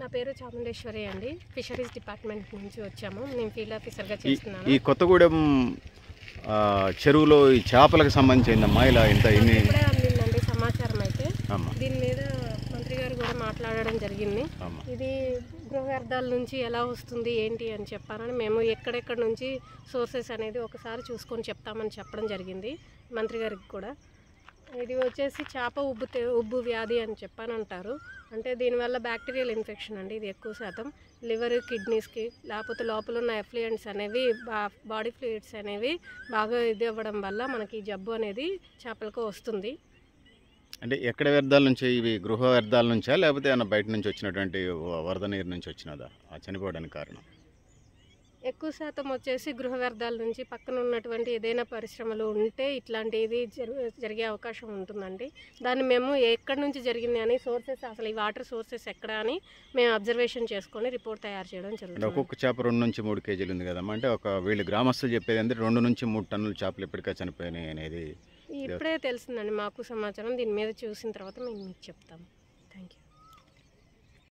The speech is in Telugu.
నా పేరు చాముండేశ్వరి అండి. ఫిషరీస్ డిపార్ట్మెంట్ నుంచి వచ్చాము. నేను ఫీల్డ్ ఆఫీసర్గా చేస్తున్నాను. ఈ కొత్తగూడెం చెరువులో ఈ చేపలకు సంబంధించిందమ్మా ఇలా ఇంత ఇన్ని ఇప్పుడే అందిందండి సమాచారం అయితే. దీని మీద మంత్రి గారు కూడా మాట్లాడడం జరిగింది. ఇది గృహ వ్యర్థాల నుంచి ఎలా వస్తుంది ఏంటి అని చెప్పారని మేము ఎక్కడెక్కడ నుంచి సోర్సెస్ అనేది ఒకసారి చూసుకొని చెప్తామని చెప్పడం జరిగింది మంత్రి గారికి కూడా. ఇది వచ్చేసి చేప ఉబ్బు ఉబ్బు వ్యాధి అని చెప్పని అంటారు అంటే దీనివల్ల బ్యాక్టీరియల్ ఇన్ఫెక్షన్ అండి ఇది ఎక్కువ శాతం. లివర్ కిడ్నీస్కి లేకపోతే లోపల ఉన్న ఎఫ్లియెంట్స్ అనేవి బా బాడీ ఫ్లూయిడ్స్ అనేవి బాగా ఇది అవ్వడం వల్ల మనకి జబ్బు అనేది చేపలకు వస్తుంది. అంటే ఎక్కడ వ్యర్థాల నుంచి ఇవి గృహ వ్యర్థాల నుంచా లేకపోతే బయట నుంచి వచ్చినటువంటి వరద నీరు నుంచి వచ్చినదా? చనిపోవడానికి కారణం. ఎక్కువ శాతం వచ్చేసి గృహ వ్యర్థాల నుంచి పక్కన ఉన్నటువంటి ఏదైనా పరిశ్రమలు ఉంటే ఇట్లాంటిది జరు- జరిగే అవకాశం ఉంటుందండి. దాన్ని మేము ఎక్కడి నుంచి జరిగింది అని సోర్సెస్ అసలు ఈ వాటర్ సోర్సెస్ ఎక్కడ అని మేము అబ్జర్వేషన్ చేసుకొని రిపోర్ట్ తయారు చేయడం జరుగుతుంది. ఒక్కొక్క చేప రెండు నుంచి మూడు కేజీలు ఉంది కదమ్మా. అంటే ఒక వీళ్ళు గ్రామస్తులు చెప్పేది అంటే రెండు నుంచి మూడు టన్నుల చేపలు ఇప్పటికే చనిపోయినాయి అనేది. ఇప్పుడే తెలిసిందండి మాకు సమాచారం. దీని మీద చూసిన తర్వాత మేము మీకు చెప్తాము. Thank you